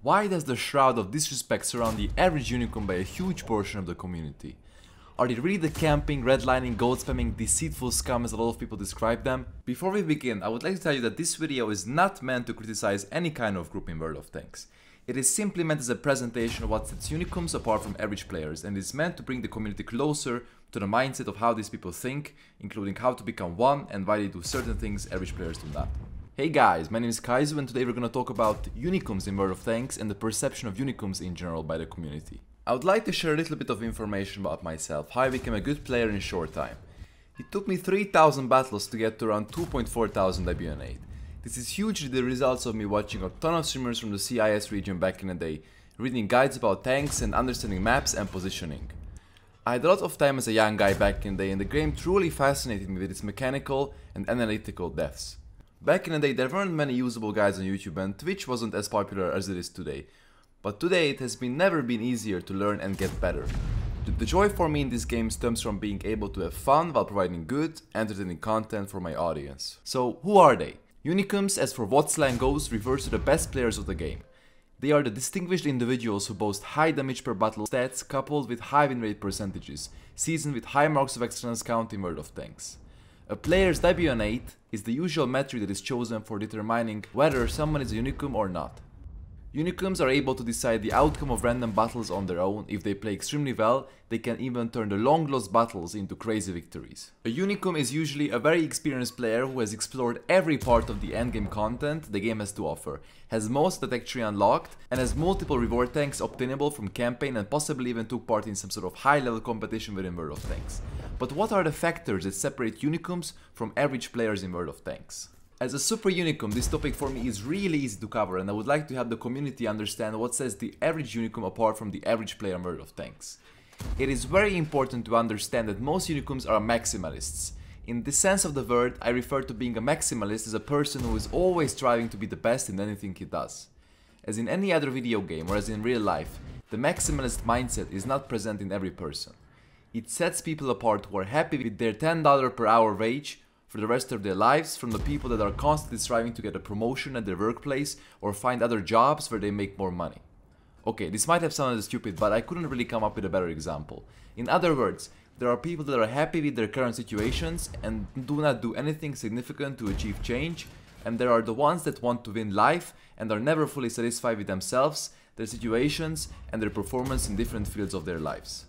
Why does the shroud of disrespect surround the average Unicum by a huge portion of the community? Are they really the camping, redlining, gold spamming, deceitful scum as a lot of people describe them? Before we begin, I would like to tell you that this video is not meant to criticize any kind of group in World of Tanks. It is simply meant as a presentation of what sets unicums apart from average players and is meant to bring the community closer to the mindset of how these people think, including how to become one and why they do certain things average players do not. Hey guys, my name is Kajzoo and today we're gonna talk about Unicums in World of Tanks and the perception of Unicums in general by the community. I would like to share a little bit of information about myself, how I became a good player in short time. It took me 3000 battles to get to around 2.4 thousand WN8. This is hugely the results of me watching a ton of streamers from the CIS region back in the day, reading guides about tanks and understanding maps and positioning. I had a lot of time as a young guy back in the day and the game truly fascinated me with its mechanical and analytical depths. Back in the day there weren't many usable guides on YouTube and Twitch wasn't as popular as it is today, but today it has been never been easier to learn and get better. The joy for me in this game stems from being able to have fun while providing good, entertaining content for my audience. So who are they? Unicums, as for what slang goes, refers to the best players of the game. They are the distinguished individuals who boast high damage per battle stats coupled with high win rate percentages, seasoned with high marks of excellence count in World of Tanks. A player's WN8 is the usual metric that is chosen for determining whether someone is a Unicum or not. Unicums are able to decide the outcome of random battles on their own. If they play extremely well, they can even turn the long lost battles into crazy victories. A Unicum is usually a very experienced player who has explored every part of the endgame content the game has to offer, has most of the tech tree unlocked, and has multiple reward tanks obtainable from campaign and possibly even took part in some sort of high level competition within World of Tanks. But what are the factors that separate Unicums from average players in World of Tanks? As a super unicum, this topic for me is really easy to cover and I would like to have the community understand what sets the average unicum apart from the average player in World of Tanks. It is very important to understand that most unicums are maximalists. In the sense of the word, I refer to being a maximalist as a person who is always striving to be the best in anything he does. As in any other video game or as in real life, the maximalist mindset is not present in every person. It sets people apart who are happy with their $10 per hour wage for the rest of their lives from the people that are constantly striving to get a promotion at their workplace or find other jobs where they make more money. Okay, this might have sounded stupid, but I couldn't really come up with a better example. In other words, there are people that are happy with their current situations and do not do anything significant to achieve change, and there are the ones that want to win life and are never fully satisfied with themselves, their situations, and their performance in different fields of their lives.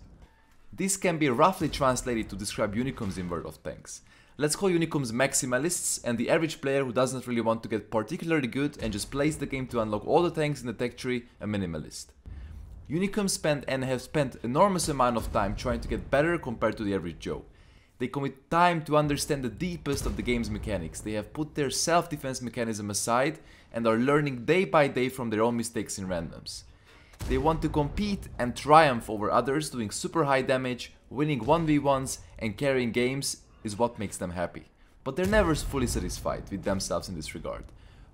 This can be roughly translated to describe unicums in World of Tanks. Let's call Unicums maximalists and the average player who doesn't really want to get particularly good and just plays the game to unlock all the tanks in the tech tree a minimalist. Unicums spend and have spent enormous amount of time trying to get better compared to the average Joe. They commit time to understand the deepest of the game's mechanics. They have put their self-defense mechanism aside and are learning day by day from their own mistakes in randoms. They want to compete and triumph over others doing super high damage, winning 1v1s and carrying games is what makes them happy. But they're never fully satisfied with themselves in this regard.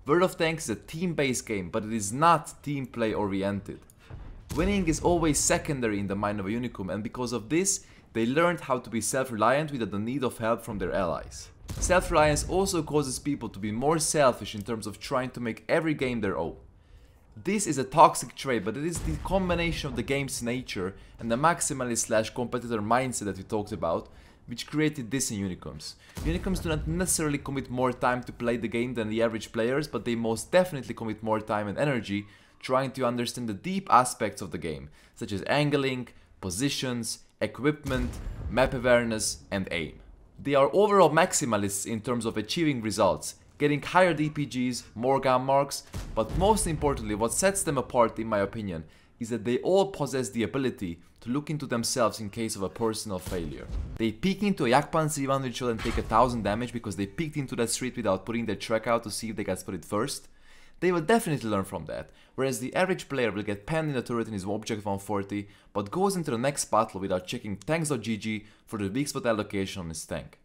World of Tanks is a team-based game, but it is not team play oriented. Winning is always secondary in the mind of a Unicum and because of this, they learned how to be self-reliant without the need of help from their allies. Self-reliance also causes people to be more selfish in terms of trying to make every game their own. This is a toxic trait, but it is the combination of the game's nature and the maximalist slash competitor mindset that we talked about which created this in Unicums. Unicums do not necessarily commit more time to play the game than the average players, but they most definitely commit more time and energy trying to understand the deep aspects of the game, such as angling, positions, equipment, map awareness, and aim. They are overall maximalists in terms of achieving results, getting higher DPGs, more gun marks, but most importantly what sets them apart in my opinion is that they all possess the ability to look into themselves in case of a personal failure. They peek into a Jagdpanzer 1 ritual and take a thousand damage because they peeked into that street without putting their track out to see if they got spotted first. They will definitely learn from that, whereas the average player will get penned in a turret in his object 140, but goes into the next battle without checking tanks.gg for the weak spot allocation on his tank.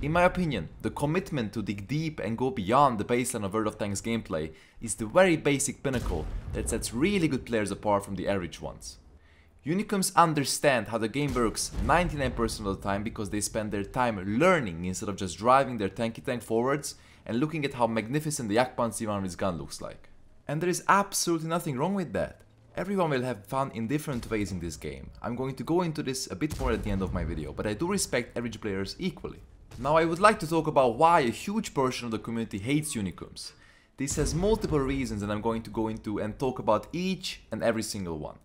In my opinion, the commitment to dig deep and go beyond the baseline of World of Tanks gameplay is the very basic pinnacle that sets really good players apart from the average ones. Unicums understand how the game works 99% of the time because they spend their time learning instead of just driving their tanky tank forwards and looking at how magnificent the with his gun looks like. And there is absolutely nothing wrong with that. Everyone will have fun in different ways in this game. I'm going to go into this a bit more at the end of my video, but I do respect average players equally. Now I would like to talk about why a huge portion of the community hates Unicums. This has multiple reasons and I'm going to go into and talk about each and every single one.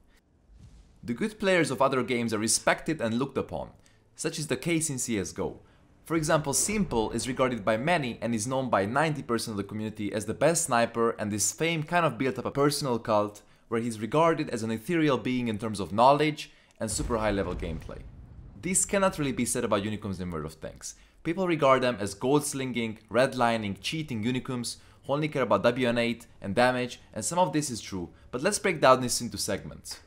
The good players of other games are respected and looked upon. Such is the case in CSGO. For example, s1mple is regarded by many and is known by 90% of the community as the best sniper and this fame kind of built up a personal cult where he's regarded as an ethereal being in terms of knowledge and super high level gameplay. This cannot really be said about Unicums in World of Tanks. People regard them as gold slinging, redlining, cheating Unicums who only care about WN8 and damage and some of this is true, but let's break down this into segments.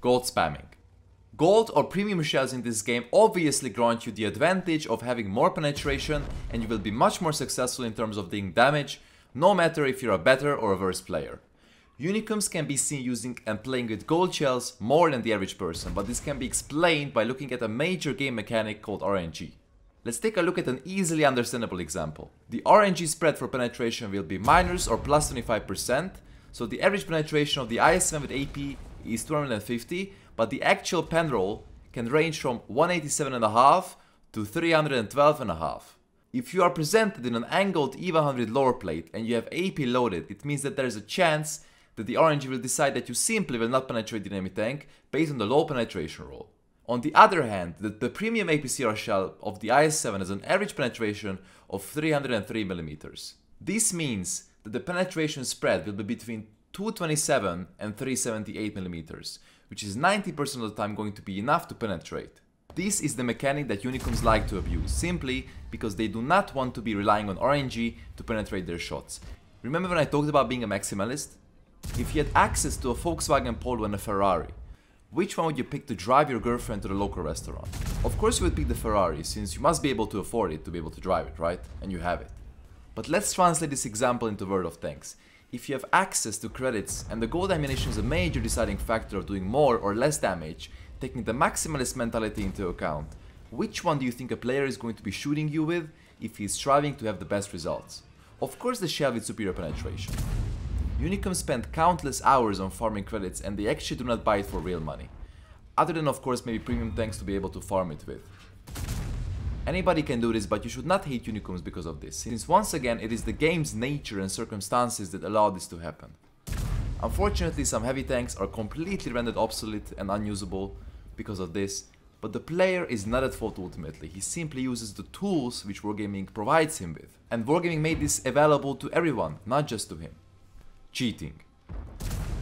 Gold spamming. Gold or premium shells in this game obviously grant you the advantage of having more penetration and you will be much more successful in terms of doing damage, no matter if you're a better or a worse player. Unicums can be seen using and playing with gold shells more than the average person, but this can be explained by looking at a major game mechanic called RNG. Let's take a look at an easily understandable example. The RNG spread for penetration will be minus or plus 25%, so the average penetration of the IS-7 with AP is 250, but the actual pen roll can range from 187.5 to 312.5. If you are presented in an angled E100 lower plate and you have AP loaded, it means that there is a chance that the RNG will decide that you simply will not penetrate the enemy tank based on the low penetration roll. On the other hand, the, the premium APCR shell of the IS-7 has an average penetration of 303mm. This means that the penetration spread will be between 227 and 378mm, which is 90% of the time going to be enough to penetrate. This is the mechanic that Unicums like to abuse, simply because they do not want to be relying on RNG to penetrate their shots. Remember when I talked about being a maximalist? If you had access to a Volkswagen Polo and a Ferrari, which one would you pick to drive your girlfriend to the local restaurant? Of course you would pick the Ferrari, since you must be able to afford it to be able to drive it, right? And you have it. But let's translate this example into World of Tanks. If you have access to credits and the gold ammunition is a major deciding factor of doing more or less damage, taking the maximalist mentality into account, which one do you think a player is going to be shooting you with if he is striving to have the best results? Of course the shell with superior penetration. Unicum spend countless hours on farming credits and they actually do not buy it for real money. Other than of course maybe premium tanks to be able to farm it with. Anybody can do this but you should not hate Unicums because of this, since once again it is the game's nature and circumstances that allow this to happen. Unfortunately some heavy tanks are completely rendered obsolete and unusable because of this, but the player is not at fault ultimately, he simply uses the tools which Wargaming provides him with. And Wargaming made this available to everyone, not just to him cheating.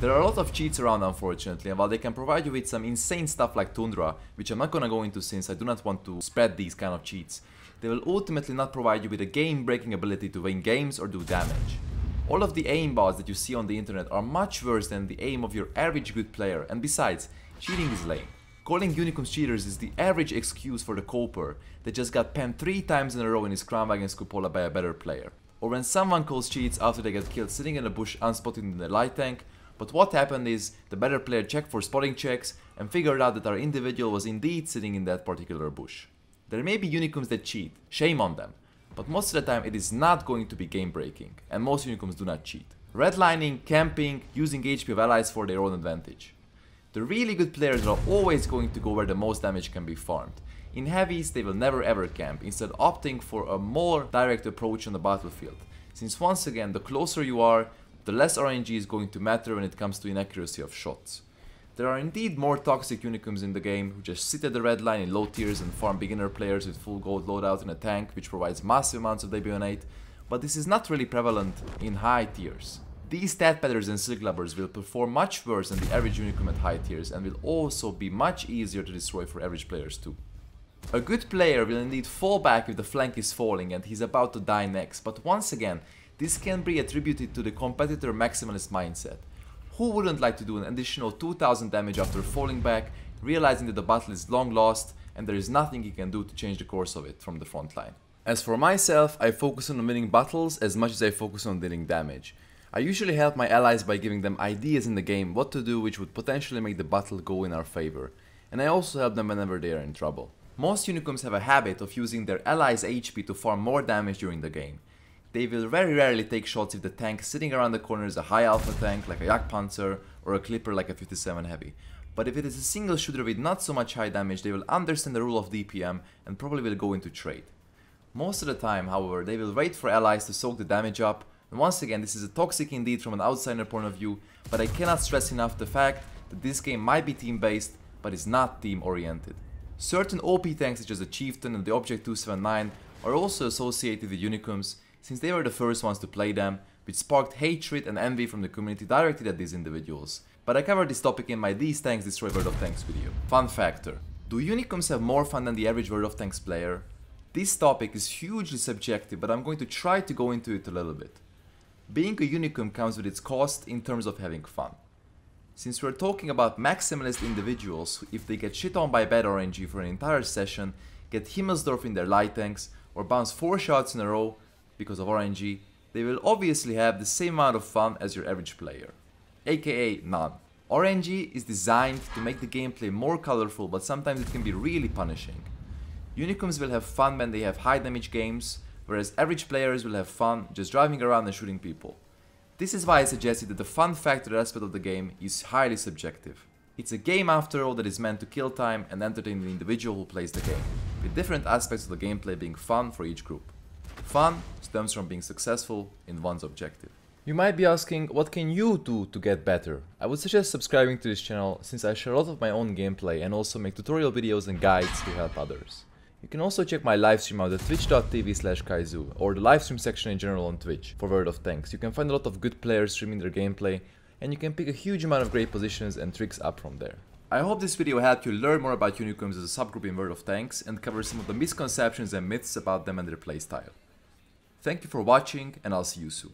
There are a lot of cheats around unfortunately and while they can provide you with some insane stuff like Tundra, which I'm not gonna go into since I do not want to spread these kind of cheats, they will ultimately not provide you with a game-breaking ability to win games or do damage. All of the aimbots that you see on the internet are much worse than the aim of your average good player and besides, cheating is lame. Calling Unicums cheaters is the average excuse for the Coper that just got penned 3 times in a row in his Kranvagn's Cupola by a better player or when someone calls cheats after they get killed sitting in a bush unspotted in the light tank, but what happened is the better player checked for spotting checks and figured out that our individual was indeed sitting in that particular bush. There may be unicums that cheat, shame on them, but most of the time it is not going to be game breaking, and most unicums do not cheat. Redlining, camping, using HP of allies for their own advantage. The really good players are always going to go where the most damage can be farmed, in heavies, they will never ever camp, instead opting for a more direct approach on the battlefield, since once again, the closer you are, the less RNG is going to matter when it comes to inaccuracy of shots. There are indeed more toxic unicums in the game who just sit at the red line in low tiers and farm beginner players with full gold loadout in a tank which provides massive amounts of WN8, but this is not really prevalent in high tiers. These stat padders and seal clubbers will perform much worse than the average unicum at high tiers and will also be much easier to destroy for average players too. A good player will indeed fall back if the flank is falling and he's about to die next, but once again, this can be attributed to the competitor maximalist mindset. Who wouldn't like to do an additional 2000 damage after falling back, realizing that the battle is long lost and there is nothing he can do to change the course of it from the front line. As for myself, I focus on winning battles as much as I focus on dealing damage. I usually help my allies by giving them ideas in the game what to do which would potentially make the battle go in our favor, and I also help them whenever they are in trouble. Most Unicums have a habit of using their allies' HP to farm more damage during the game. they will very rarely take shots if the tank sitting around the corner is a high alpha tank like a Jagdpanzer or a Clipper like a 57 Heavy. But if it is a single shooter with not so much high damage, they will understand the rule of DPM and probably will go into trade. Most of the time, however, they will wait for allies to soak the damage up, and once again this is a toxic indeed from an outsider point of view, but I cannot stress enough the fact that this game might be team based, but is not team oriented. Certain OP tanks such as the Chieftain and the Object 279 are also associated with Unicums, since they were the first ones to play them, which sparked hatred and envy from the community directed at these individuals. But I covered this topic in my These Tanks Destroy World of Tanks video. Fun factor. Do Unicums have more fun than the average World of Tanks player? This topic is hugely subjective, but I'm going to try to go into it a little bit. Being a Unicum comes with its cost in terms of having fun. Since we're talking about maximalist individuals, if they get shit on by bad RNG for an entire session, get Himmelsdorf in their light tanks, or bounce 4 shots in a row because of RNG, they will obviously have the same amount of fun as your average player. AKA none. RNG is designed to make the gameplay more colorful, but sometimes it can be really punishing. Unicums will have fun when they have high damage games, whereas average players will have fun just driving around and shooting people. This is why I suggested that the fun factor aspect of the game is highly subjective. It's a game after all that is meant to kill time and entertain the individual who plays the game, with different aspects of the gameplay being fun for each group. Fun stems from being successful in one's objective. You might be asking, what can you do to get better? I would suggest subscribing to this channel since I share a lot of my own gameplay and also make tutorial videos and guides to help others. You can also check my livestream out at twitch.tv slash kajzoo or the livestream section in general on Twitch for World of Tanks. You can find a lot of good players streaming their gameplay and you can pick a huge amount of great positions and tricks up from there. I hope this video helped you learn more about unicums as a subgroup in World of Tanks and cover some of the misconceptions and myths about them and their playstyle. Thank you for watching and I'll see you soon.